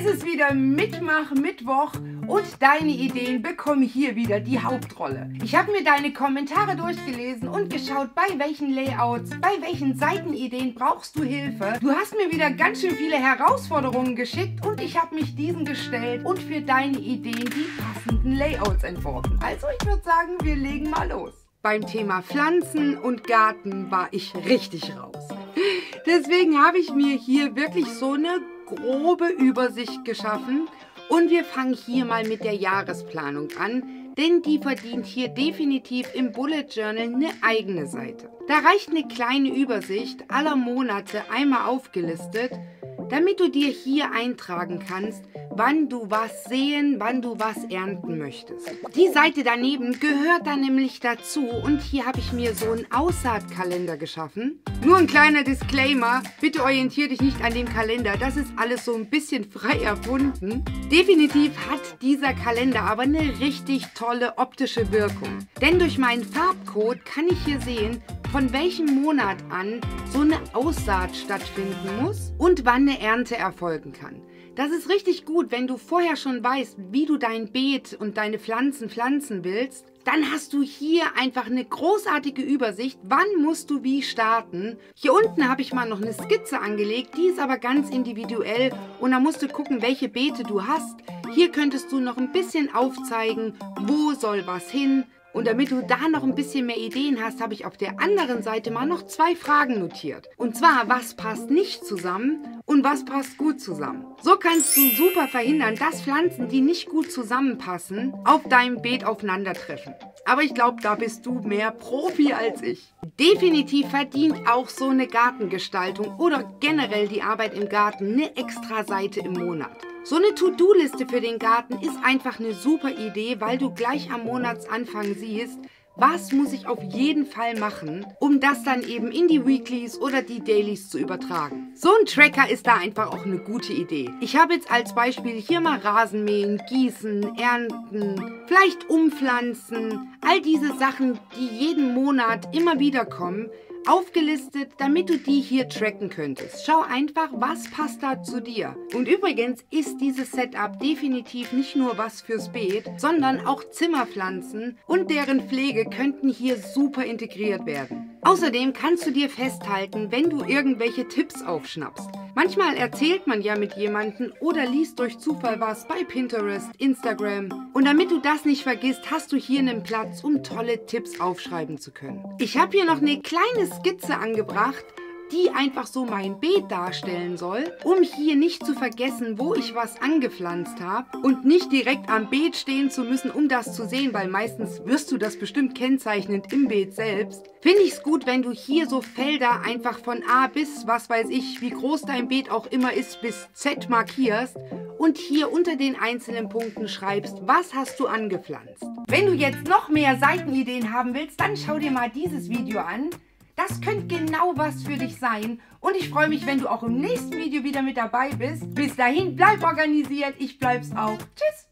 Es ist wieder Mitmach-Mittwoch und deine Ideen bekommen hier wieder die Hauptrolle. Ich habe mir deine Kommentare durchgelesen und geschaut, bei welchen Layouts, bei welchen Seitenideen brauchst du Hilfe. Du hast mir wieder ganz schön viele Herausforderungen geschickt und ich habe mich diesen gestellt und für deine Ideen die passenden Layouts entworfen. Also ich würde sagen, wir legen mal los. Beim Thema Pflanzen und Garten war ich richtig raus. Deswegen habe ich mir hier wirklich so eine grobe Übersicht geschaffen und wir fangen hier mal mit der Jahresplanung an, denn die verdient hier definitiv im Bullet Journal eine eigene Seite. Da reicht eine kleine Übersicht aller Monate einmal aufgelistet, damit du dir hier eintragen kannst, wann du was sehen, wann du was ernten möchtest. Die Seite daneben gehört dann nämlich dazu und hier habe ich mir so einen Aussaatkalender geschaffen. Nur ein kleiner Disclaimer, bitte orientiere dich nicht an dem Kalender, das ist alles so ein bisschen frei erfunden. Definitiv hat dieser Kalender aber eine richtig tolle optische Wirkung. Denn durch meinen Farbcode kann ich hier sehen, von welchem Monat an so eine Aussaat stattfinden muss und wann eine Ernte erfolgen kann. Das ist richtig gut, wenn du vorher schon weißt, wie du dein Beet und deine Pflanzen pflanzen willst. Dann hast du hier einfach eine großartige Übersicht, wann musst du wie starten. Hier unten habe ich mal noch eine Skizze angelegt, die ist aber ganz individuell und da musst du gucken, welche Beete du hast. Hier könntest du noch ein bisschen aufzeigen, wo soll was hin, und damit du da noch ein bisschen mehr Ideen hast, habe ich auf der anderen Seite mal noch zwei Fragen notiert. Und zwar, was passt nicht zusammen und was passt gut zusammen. So kannst du super verhindern, dass Pflanzen, die nicht gut zusammenpassen, auf deinem Beet aufeinandertreffen. Aber ich glaube, da bist du mehr Profi als ich. Definitiv verdient auch so eine Gartengestaltung oder generell die Arbeit im Garten eine extra Seite im Monat. So eine To-Do-Liste für den Garten ist einfach eine super Idee, weil du gleich am Monatsanfang siehst, was muss ich auf jeden Fall machen, um das dann eben in die Weeklies oder die Dailies zu übertragen. So ein Tracker ist da einfach auch eine gute Idee. Ich habe jetzt als Beispiel hier mal Rasenmähen, Gießen, Ernten, vielleicht Umpflanzen, all diese Sachen, die jeden Monat immer wieder kommen, aufgelistet, damit du die hier tracken könntest. Schau einfach, was passt da zu dir. Und übrigens ist dieses Setup definitiv nicht nur was fürs Beet, sondern auch Zimmerpflanzen und deren Pflege könnten hier super integriert werden. Außerdem kannst du dir festhalten, wenn du irgendwelche Tipps aufschnappst. Manchmal erzählt man ja mit jemandem oder liest durch Zufall was bei Pinterest, Instagram. Und damit du das nicht vergisst, hast du hier einen Platz, um tolle Tipps aufschreiben zu können. Ich habe hier noch eine kleine Skizze angebracht, die einfach so mein Beet darstellen soll, um hier nicht zu vergessen, wo ich was angepflanzt habe und nicht direkt am Beet stehen zu müssen, um das zu sehen, weil meistens wirst du das bestimmt kennzeichnend im Beet selbst. Finde ich es gut, wenn du hier so Felder einfach von A bis, was weiß ich, wie groß dein Beet auch immer ist, bis Z markierst und hier unter den einzelnen Punkten schreibst, was hast du angepflanzt. Wenn du jetzt noch mehr Seitenideen haben willst, dann schau dir mal dieses Video an. Das könnte genau was für dich sein. Und ich freue mich, wenn du auch im nächsten Video wieder mit dabei bist. Bis dahin, bleib organisiert. Ich bleib's auch. Tschüss.